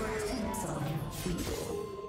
Team Solid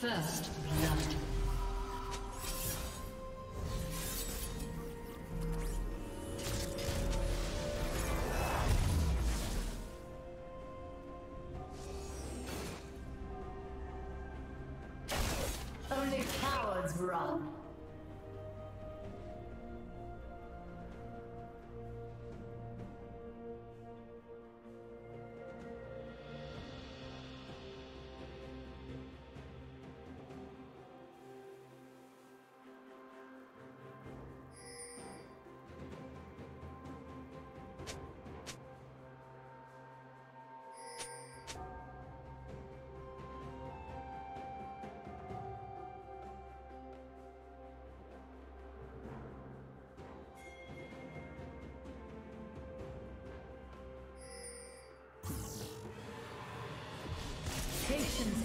First blood.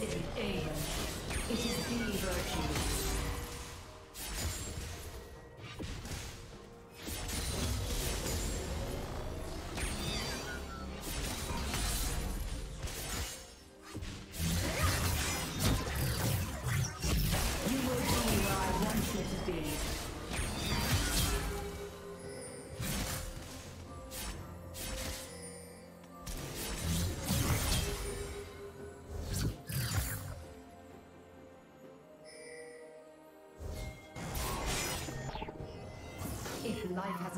Is an age. It is the virtue.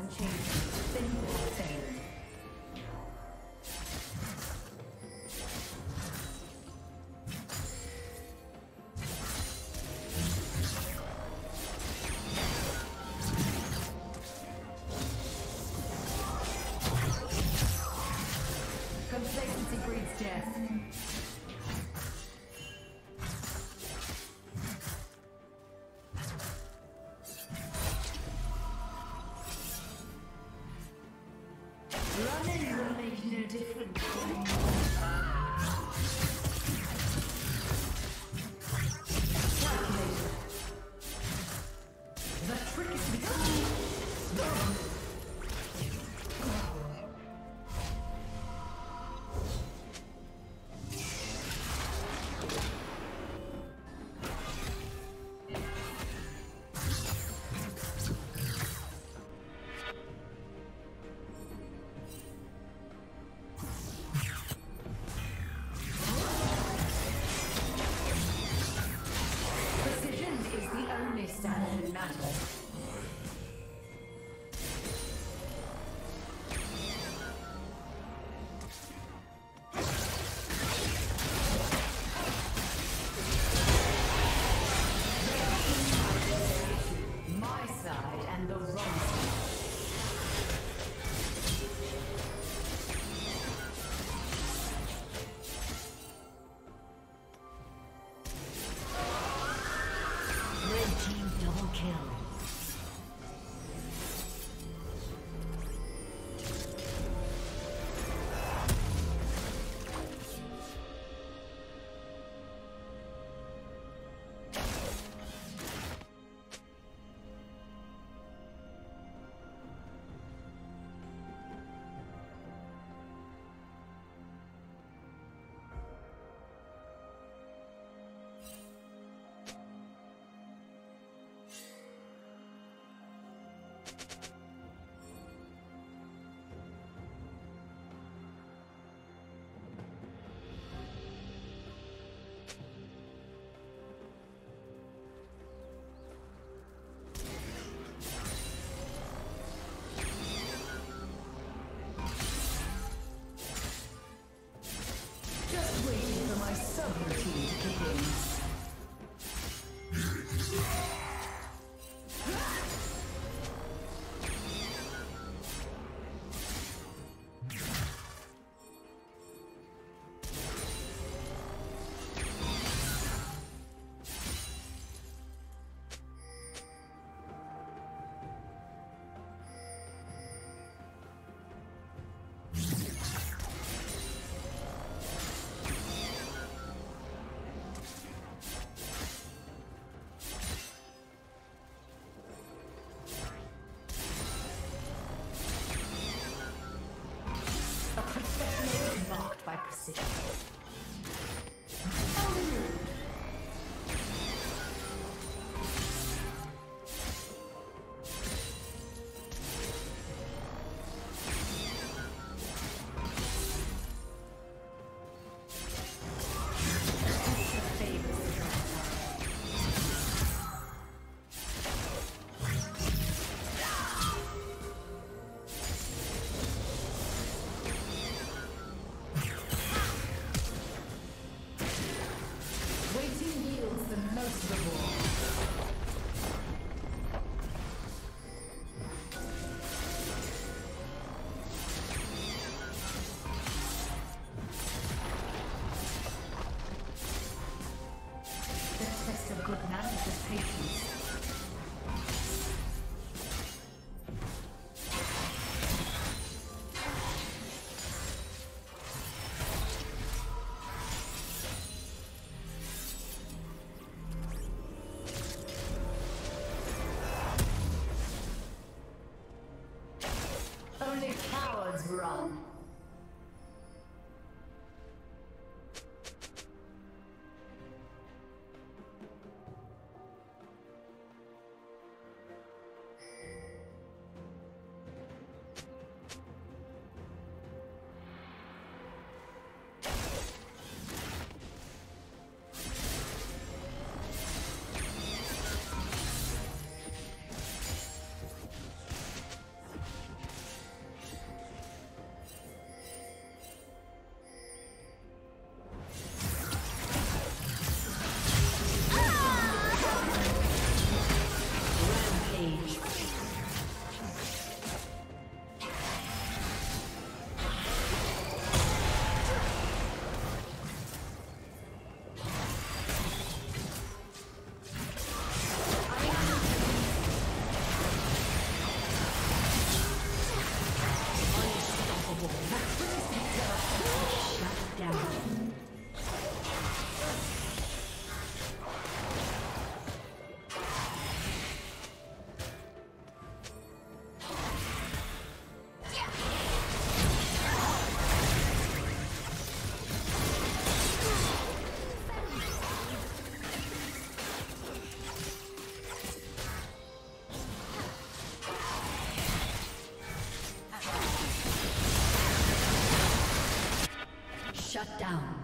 Life hasn't Double kill. Run. Shut down.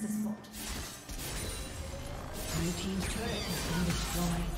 Ancestor's fault. Blue Team's turret has been destroyed.